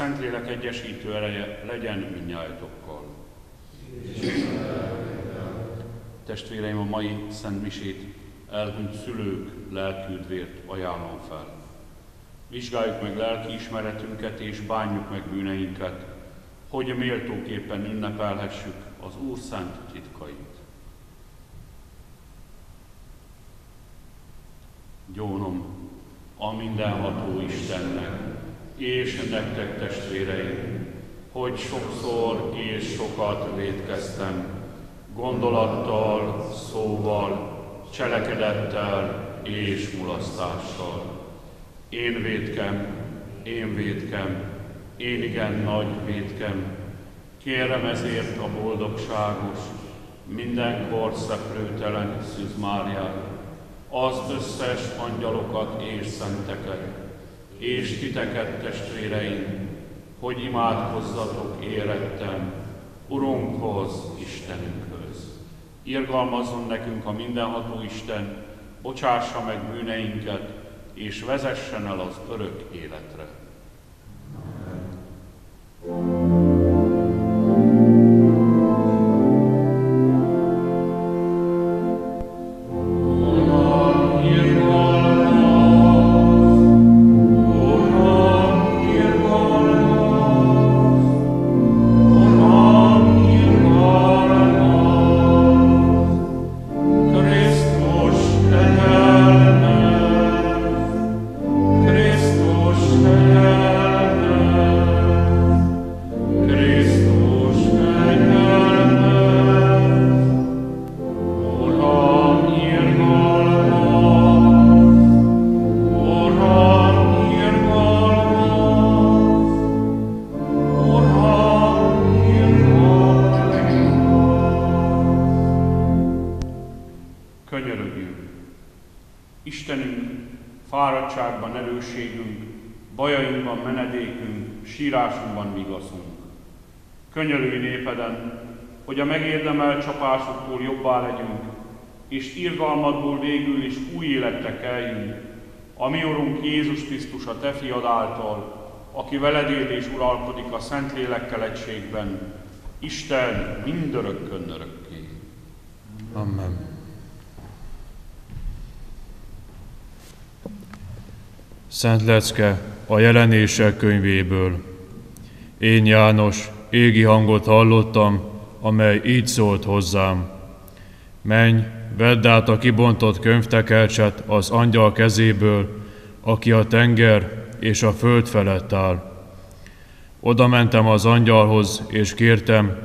Szentlélek egyesítő ereje legyen minnyájatokkal. Testvéreim, a mai Szent Misét elhunyt szülők lelküdvért ajánlom fel. Vizsgáljuk meg lelki ismeretünket és bánjuk meg bűneinket, hogy méltóképpen ünnepelhessük az Úr szent titkait. Gyónom, a mindenható Istennek, és nektek testvéreim, hogy sokszor és sokat védkeztem, gondolattal, szóval, cselekedettel és mulasztással. Én védkem, én védkem, én igen nagy védkem, kérem ezért a boldogságos, mindenkor szeprőtelen Szűz Máriát, az összes angyalokat és szenteket, és titeket, testvéreim, hogy imádkozzatok érettem Urunkhoz, Istenünkhöz. Irgalmazzon nekünk a mindenható Isten, bocsássa meg bűneinket, és vezessen el az örök életre. Könyörülj népeden, hogy a megérdemelt csapásoktól jobbá legyünk, és irgalmadból végül is új életre keljünk, a mi Urunk Jézus Krisztus a Te fiad által, aki veled él és uralkodik a Szentlélekkel egységben, Isten mindörökkön örökké. Amen. Szent Lecke a jelenések könyvéből. Én János, égi hangot hallottam, amely így szólt hozzám. Menj, vedd át a kibontott könyvtekercset az angyal kezéből, aki a tenger és a föld felett áll. Oda mentem az angyalhoz, és kértem,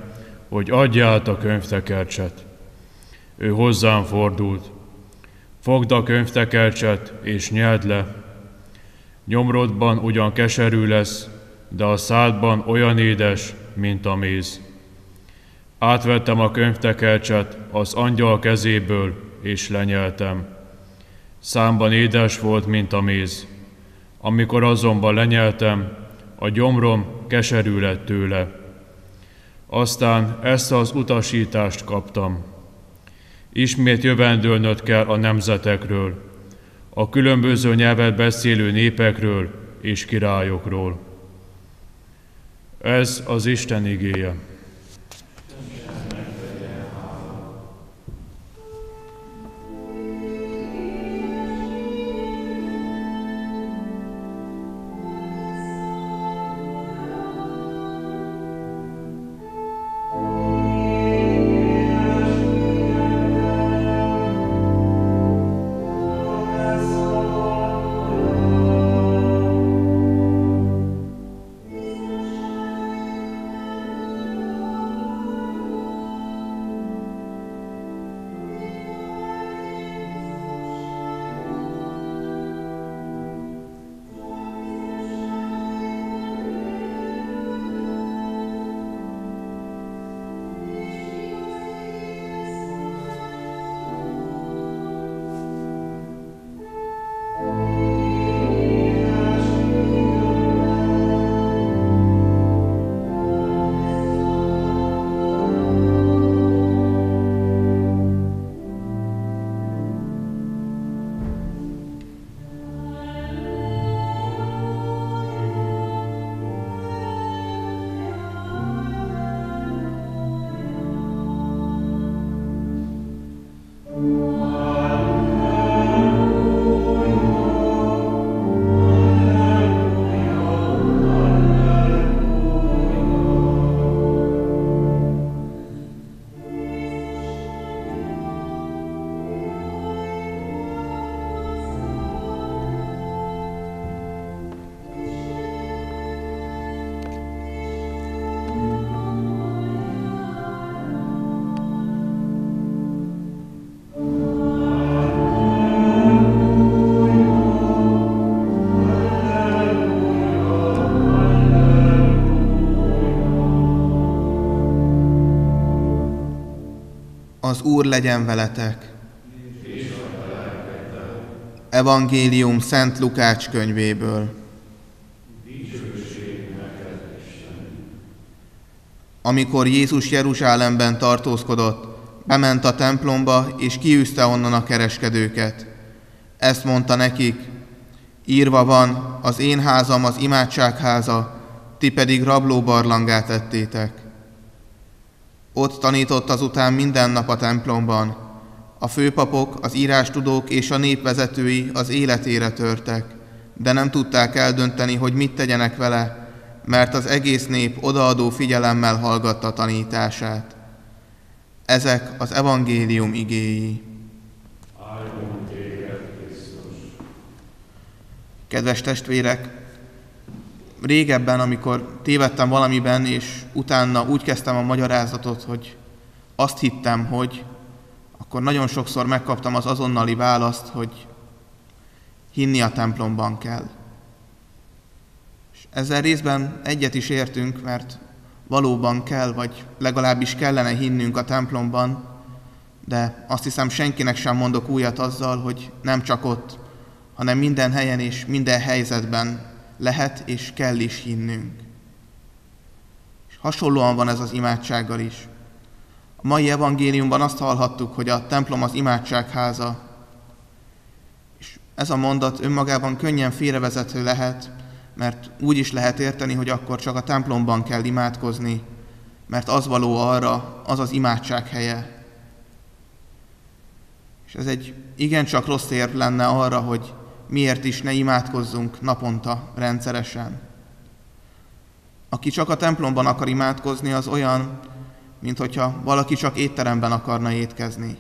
hogy adja át a könyvtekercset. Ő hozzám fordult. Fogd a könyvtekercset, és nyeld le. Nyomrodban ugyan keserű lesz, de a szádban olyan édes, mint a méz. Átvettem a könyvtekercset az angyal kezéből, és lenyeltem. Számban édes volt, mint a méz. Amikor azonban lenyeltem, a gyomrom keserű lett tőle. Aztán ezt az utasítást kaptam. Ismét jövendőlnöd kell a nemzetekről, a különböző nyelvet beszélő népekről és királyokról. Ez az Isten igéje. Úr legyen veletek. Evangélium Szent Lukács könyvéből. Amikor Jézus Jeruzsálemben tartózkodott, bement a templomba, és kiűzte onnan a kereskedőket. Ezt mondta nekik, írva van, az én házam az imádságháza, ti pedig rablóbarlangát tettétek. Ott tanított azután minden nap a templomban. A főpapok, az írástudók és a népvezetői az életére törtek, de nem tudták eldönteni, hogy mit tegyenek vele, mert az egész nép odaadó figyelemmel hallgatta tanítását. Ezek az evangélium igéi. Kedves testvérek, régebben, amikor tévedtem valamiben, és utána úgy kezdtem a magyarázatot, hogy azt hittem, hogy, akkor nagyon sokszor megkaptam az azonnali választ, hogy hinni a templomban kell. És ezzel részben egyet is értünk, mert valóban kell, vagy legalábbis kellene hinnünk a templomban, de azt hiszem senkinek sem mondok újat azzal, hogy nem csak ott, hanem minden helyen és minden helyzetben lehet és kell is hinnünk. És hasonlóan van ez az imádsággal is. A mai evangéliumban azt hallhattuk, hogy a templom az imádságháza, és ez a mondat önmagában könnyen félrevezető lehet, mert úgy is lehet érteni, hogy akkor csak a templomban kell imádkozni, mert az való arra, az az imádság helye. És ez egy igencsak rossz érv lenne arra, hogy miért is ne imádkozzunk naponta rendszeresen. Aki csak a templomban akar imádkozni, az olyan, mint hogyha valaki csak étteremben akarna étkezni.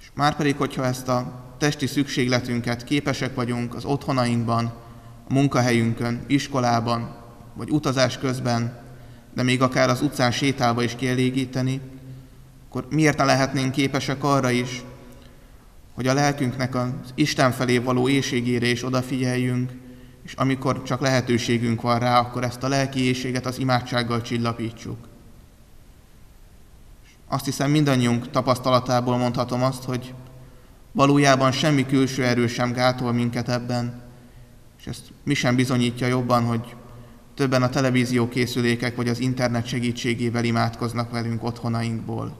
És már pedig, hogyha ezt a testi szükségletünket képesek vagyunk az otthonainkban, a munkahelyünkön, iskolában, vagy utazás közben, de még akár az utcán sétálva is kielégíteni, akkor miért ne lehetnénk képesek arra is, hogy a lelkünknek az Isten felé való éjségére is odafigyeljünk, és amikor csak lehetőségünk van rá, akkor ezt a lelki éjséget az imádsággal csillapítsuk. Azt hiszem mindannyiunk tapasztalatából mondhatom azt, hogy valójában semmi külső erő sem gátol minket ebben, és ezt mi sem bizonyítja jobban, hogy többen a televízió készülékek vagy az internet segítségével imádkoznak velünk otthonainkból.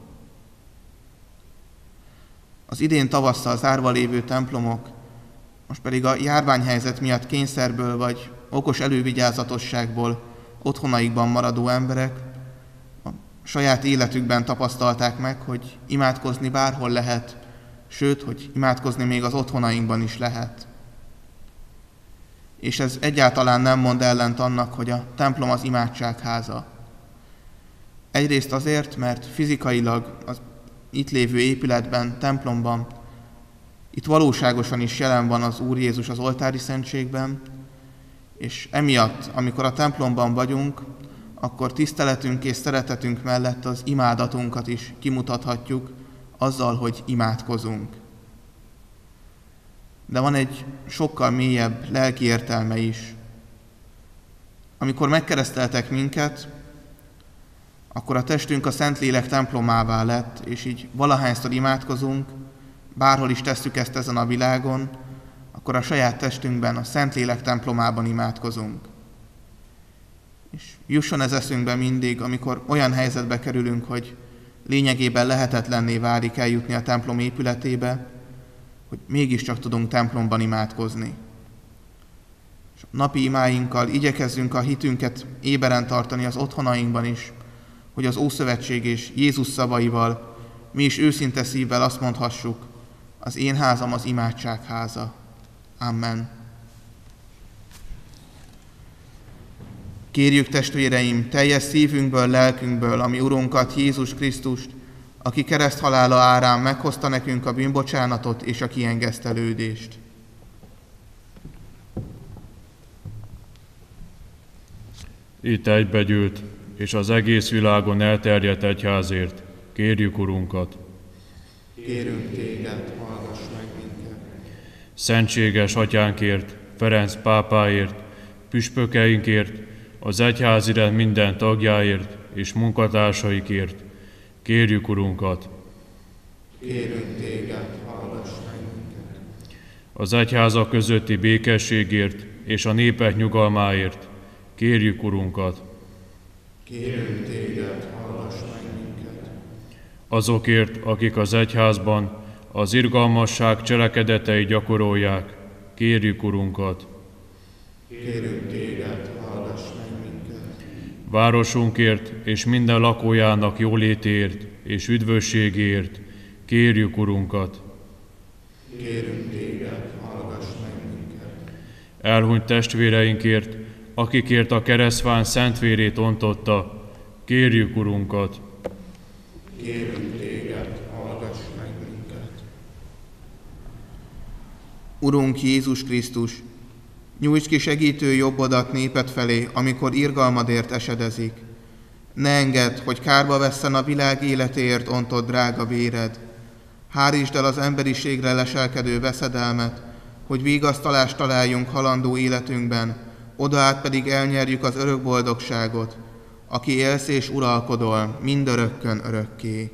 Az idén tavasszal zárva lévő templomok, most pedig a járványhelyzet miatt kényszerből vagy okos elővigyázatosságból otthonaikban maradó emberek a saját életükben tapasztalták meg, hogy imádkozni bárhol lehet, sőt, hogy imádkozni még az otthonainkban is lehet. És ez egyáltalán nem mond ellent annak, hogy a templom az imádságháza. Egyrészt azért, mert fizikailag az itt lévő épületben, templomban, itt valóságosan is jelen van az Úr Jézus az oltári szentségben, és emiatt, amikor a templomban vagyunk, akkor tiszteletünk és szeretetünk mellett az imádatunkat is kimutathatjuk azzal, hogy imádkozunk. De van egy sokkal mélyebb lelki értelme is. Amikor megkereszteltek minket, akkor a testünk a Szentlélek templomává lett, és így valahányszor imádkozunk, bárhol is tesszük ezt ezen a világon, akkor a saját testünkben, a Szentlélek templomában imádkozunk. És jusson ez eszünkbe mindig, amikor olyan helyzetbe kerülünk, hogy lényegében lehetetlenné válik eljutni a templom épületébe, hogy mégiscsak tudunk templomban imádkozni. És a napi imáinkkal igyekezzünk a hitünket éberen tartani az otthonainkban is, hogy az Ószövetség és Jézus szavaival mi is őszinte szívvel azt mondhassuk, az én házam az imádság háza. Amen. Kérjük testvéreim, teljes szívünkből, lelkünkből, ami Urunkat, Jézus Krisztust, aki kereszt halála árán meghozta nekünk a bűnbocsánatot és a kiengesztelődést. Itt egybegyűlt és az egész világon elterjedt egyházért. Kérjük, Urunkat! Kérünk téged, hallgass meg minket! Szentséges atyánkért, Ferenc pápáért, püspökeinkért, az egyházi rend minden tagjáért és munkatársaikért, Kérjük Urunkat! Kérünk téged, hallgass meg minket. Az egyházak közötti békességért és a népek nyugalmáért kérjük Urunkat! Kérünk téged, hallgass meg minket. Azokért, akik az egyházban az irgalmasság cselekedetei gyakorolják, kérjük Urunkat! Kérünk téged, hallgass meg minket. Városunkért és minden lakójának jólétért és üdvösségért kérjük Urunkat! Kérünk téged, hallgass meg minket. Elhunyt testvéreinkért, akikért a keresztfán szentvérét ontotta, kérjük Urunkat! Kérünk téged, hallgass meg minket. Urunk Jézus Krisztus, nyújts ki segítő jobbodat néped felé, amikor irgalmadért esedezik. Ne engedd, hogy kárba vesszen a világ életéért ontott drága véred. Hárítsd el az emberiségre leselkedő veszedelmet, hogy vigasztalást találjunk halandó életünkben, oda át pedig elnyerjük az örök boldogságot, aki élsz és uralkodol mindörökkön örökké.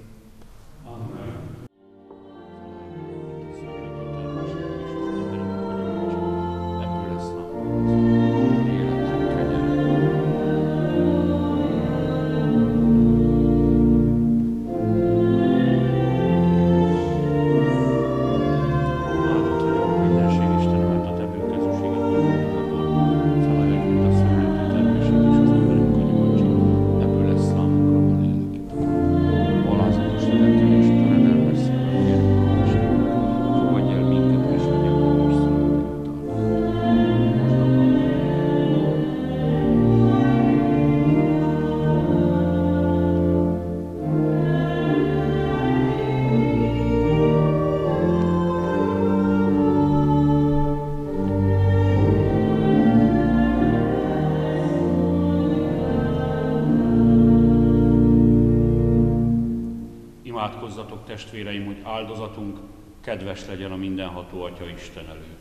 Testvéreim, hogy áldozatunk kedves legyen a mindenható Atya Isten előtt.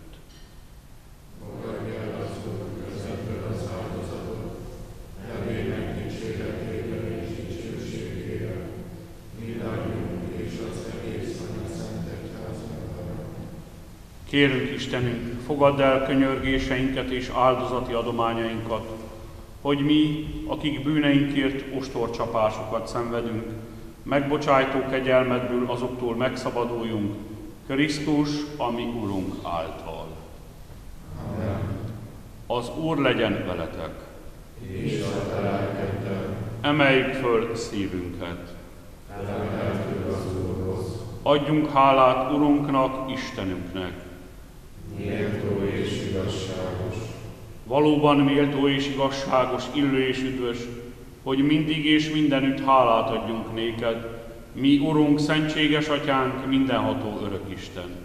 Kérünk Istenünk, fogadd el könyörgéseinket és áldozati adományainkat, hogy mi, akik bűneinkért ostorcsapásokat szenvedünk, megbocsájtó kegyelmedből azoktól megszabaduljunk, Krisztus, ami Urunk által. Amen. Az Úr legyen veletek. És Emeljük föl szívünket. Adjunk hálát Urunknak, Istenünknek. Méltó és igazságos. Valóban méltó és igazságos, illő és üdvös, hogy mindig és mindenütt hálát adjunk néked, mi, Urunk, szentséges Atyánk, mindenható örök Isten.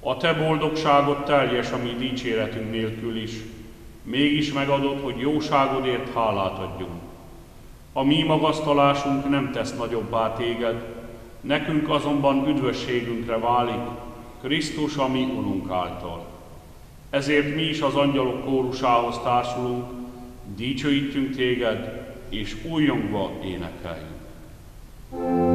A Te boldogságot teljes a mi dicséretünk nélkül is, mégis megadod, hogy jóságodért hálát adjunk. A mi magasztalásunk nem tesz nagyobbá téged, nekünk azonban üdvösségünkre válik, Krisztus a mi Urunk által. Ezért mi is az angyalok kórusához társulunk, dicsőítjünk téged, és újongva énekeljünk. Vagy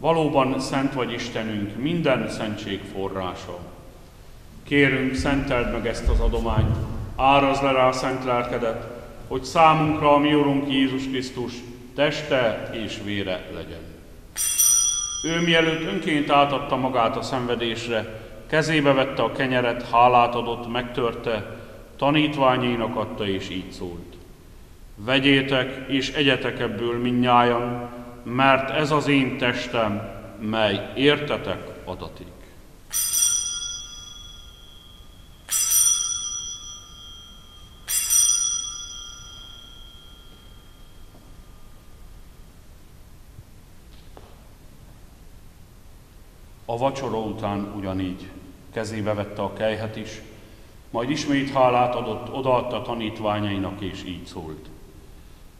Valóban szent vagy Istenünk, minden szentség forrása. Kérünk, szenteld meg ezt az adományt, áraz le rá a szent lelkedet, hogy számunkra a mi Urunk Jézus Krisztus teste és vére legyen. Ő mielőtt önként átadta magát a szenvedésre, kezébe vette a kenyeret, hálát adott, megtörte, tanítványénak adta és így szólt. Vegyétek és egyetek ebből minnyájan, mert ez az én testem, mely értetek adatik. A vacsora után ugyanígy kezébe vette a kejhet is, majd ismét hálát adott, odaadta tanítványainak, és így szólt.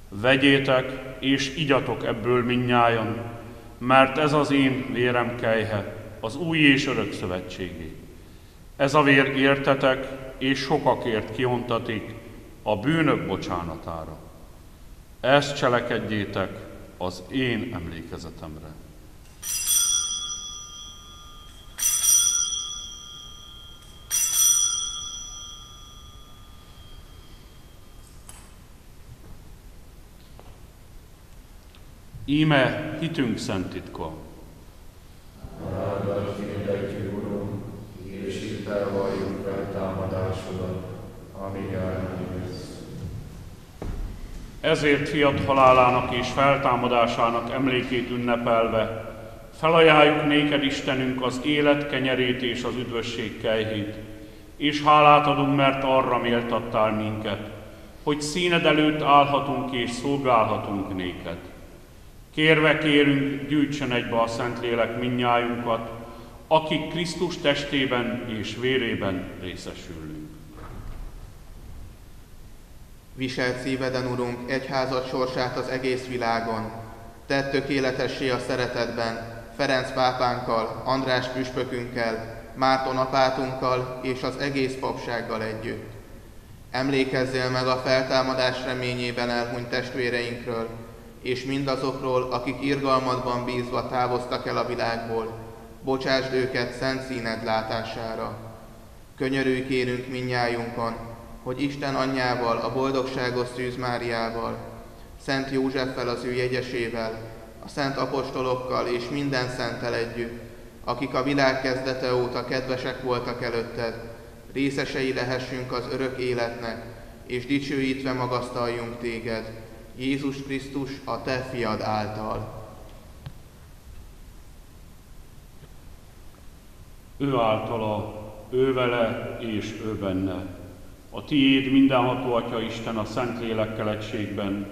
Vegyétek és igyatok ebből minnyájan, mert ez az én vérem kejhe, az új és örök szövetségé. Ez a vér értetek és sokakért kiontatik a bűnök bocsánatára. Ezt cselekedjétek az én emlékezetemre. Íme hitünk szent titka. Ezért fiat halálának és feltámadásának emlékét ünnepelve, felajánljuk néked Istenünk az élet kenyerét és az üdvösség kejhét, és hálát adunk, mert arra méltattál minket, hogy színed előtt állhatunk és szolgálhatunk néked. Kérve kérünk, gyűjtsen egybe a Szentlélek minnyájunkat, akik Krisztus testében és vérében részesülünk. Viselt szíveden, Urunk, egyházat sorsát az egész világon. Tedd tökéletessé a szeretetben, Ferenc pápánkkal, András püspökünkkel, Márton apátunkkal és az egész papsággal együtt. Emlékezzél meg a feltámadás reményében elhunyt testvéreinkről, és mindazokról, akik irgalmadban bízva távoztak el a világból, bocsásd őket szent színed látására. Könyörülj kérünk minnyájunkon, hogy Isten anyjával, a boldogságos Szűz Máriával, Szent Józseffel az ő jegyesével, a szent apostolokkal és minden szentel együtt, akik a világ kezdete óta kedvesek voltak előtted, részesei lehessünk az örök életnek, és dicsőítve magasztaljunk téged, Jézus Krisztus a te fiad által. Ő általa, ő vele és ő benne. A tiéd mindenható Atya Isten a Szent Lélekkel egységben,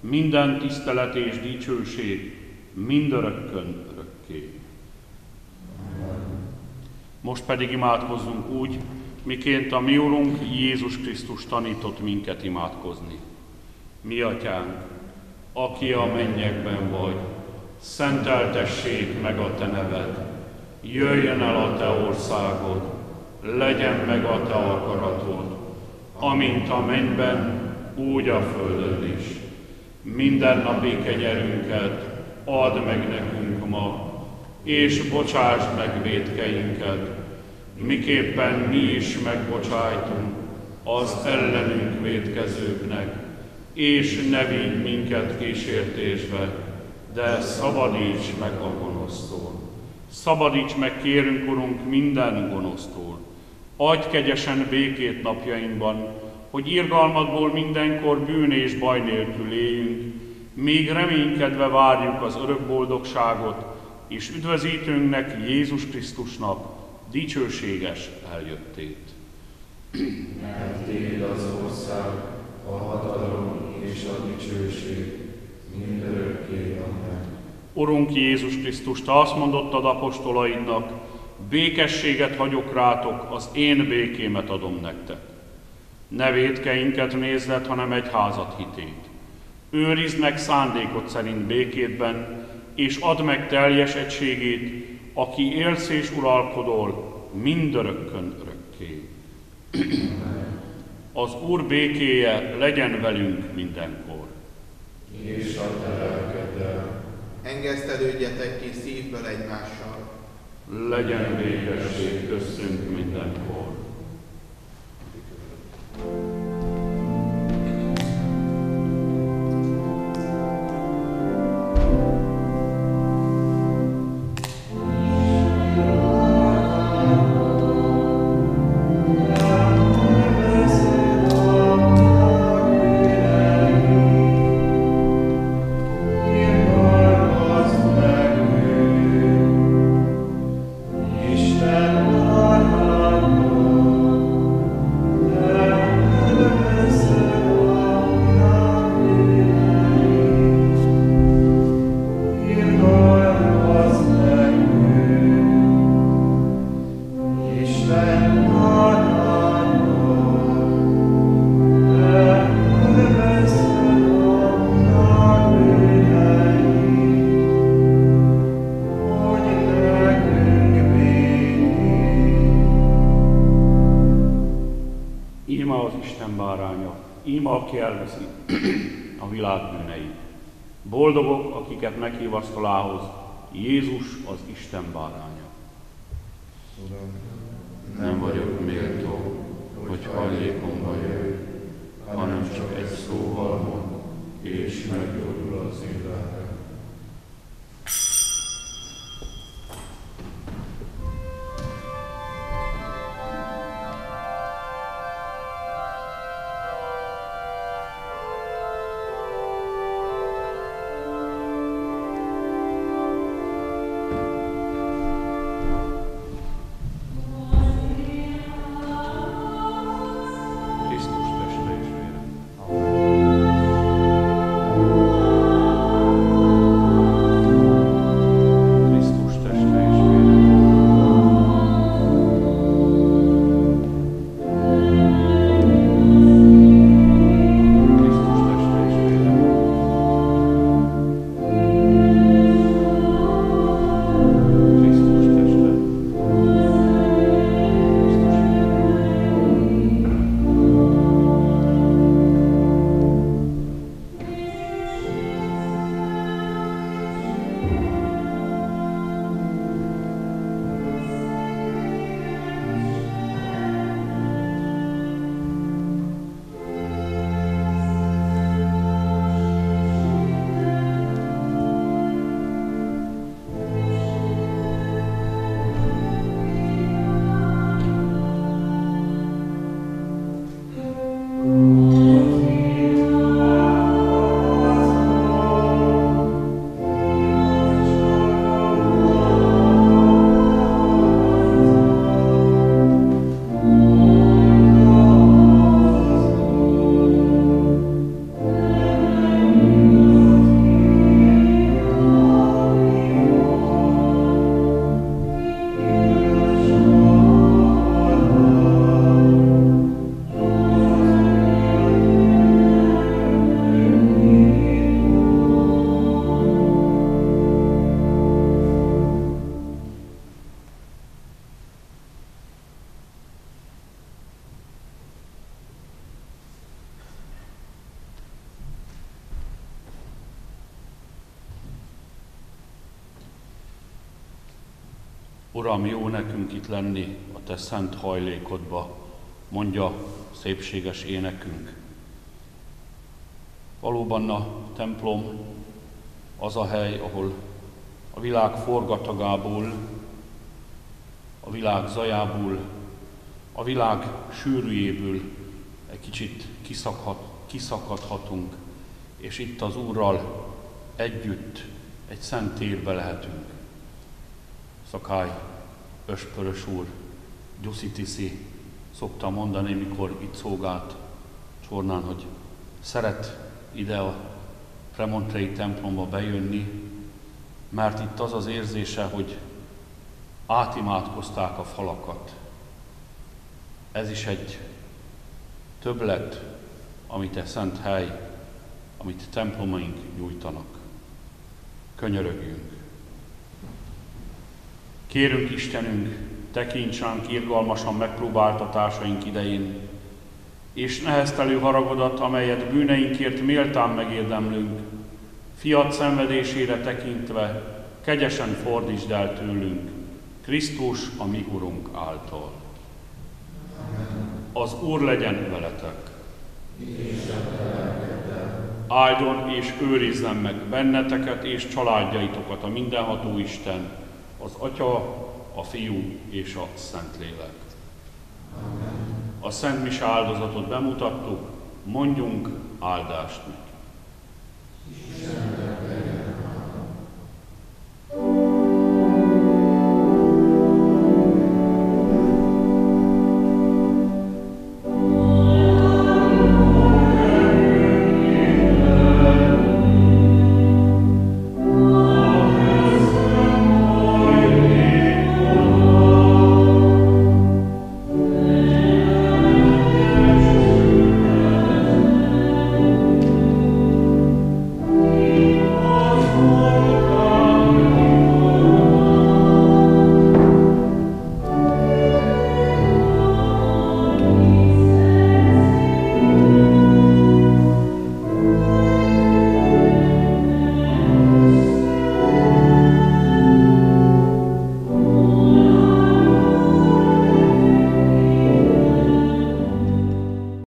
minden tisztelet és dicsőség mindörökkön örökké. Most pedig imádkozzunk úgy, miként a mi Urunk Jézus Krisztus tanított minket imádkozni. Mi atyánk, aki a mennyekben vagy, szenteltessék meg a te neved, jöjjön el a te országod, legyen meg a te akaratod, amint a mennyben, úgy a földön is. Minden napi kenyerünket add meg nekünk ma, és bocsásd meg védkeinket, miképpen mi is megbocsájtunk az ellenünk védkezőknek, és ne vigy minket kísértésbe, de szabadíts meg a gonosztól. Szabadíts meg, kérünk, Urunk, minden gonosztól. Adj kegyesen békét napjainkban, hogy irgalmadból mindenkor bűn és baj nélkül éljünk, még reménykedve várjuk az örök boldogságot, és üdvözítőnknek Jézus Krisztusnak dicsőséges eljöttét. Mert Téd az ország, a hatalom és a dicsőség mindörökké. Amen. Urunk Jézus Krisztus, Te azt mondottad apostolaidnak, békességet hagyok rátok, az én békémet adom nektek. Ne védkeinket nézlet, hanem egy házat hitét. Őrizd meg szándékot szerint békétben, és add meg teljes egységét, aki élsz és uralkodol mindörökkön örökké. Az Úr békéje legyen velünk mindenkor. És a te lelkeddel, Engesztelődjetek ki szívből egymással. Legyen békesség köztünk mindenkor. Isten báránya, íme aki elveszi a világ bűneit. Boldogok, akiket meghív asztalához, Jézus az Isten báránya. Nem vagyok méltó, hogy hajlékomba jöjj, hanem csak egy szóval mond, és meggyógyul az én Uram, jó nekünk itt lenni a Te szent hajlékodba, mondja szépséges énekünk. Valóban a templom az a hely, ahol a világ forgatagából, a világ zajából, a világ sűrűjéből egy kicsit kiszakad, kiszakadhatunk, és itt az Úrral együtt egy szent térbe lehetünk. Szakály, Öspörös úr, Gyuszitiszi szokta mondani, mikor itt szolgált Csornán, hogy szeret ide a Premontrei templomba bejönni, mert itt az az érzése, hogy átimádkozták a falakat. Ez is egy többlet, amit e szent hely, amit templomaink nyújtanak. Könyörögjünk. Kérünk Istenünk, tekints ránk irgalmasan megpróbáltatásaink idején, és neheztelő haragodat, amelyet bűneinkért méltán megérdemlünk, fiat szenvedésére tekintve, kegyesen fordítsd el tőlünk, Krisztus, a mi Urunk által. Az Úr legyen veletek. Áldjon és őrizzen meg benneteket és családjaitokat a mindenható Isten, az Atya, a Fiú és a Szentlélek. A Szent Mise áldozatot bemutattuk, mondjunk áldást neki.